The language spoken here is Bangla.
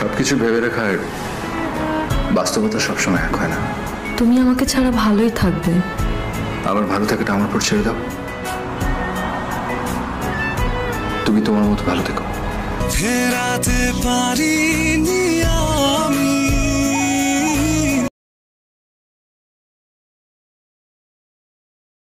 সবকিছু ভেবে রাখার বাস্তবতা সবসময় এক হয় না। তুমি আমাকে ছাড়া ভালোই থাকবে। আমার ভালো থাকাটা আমার উপর ছেড়ে দাও। তুমি তোমার মতো ভালো থেকো। ফেরাতে পারি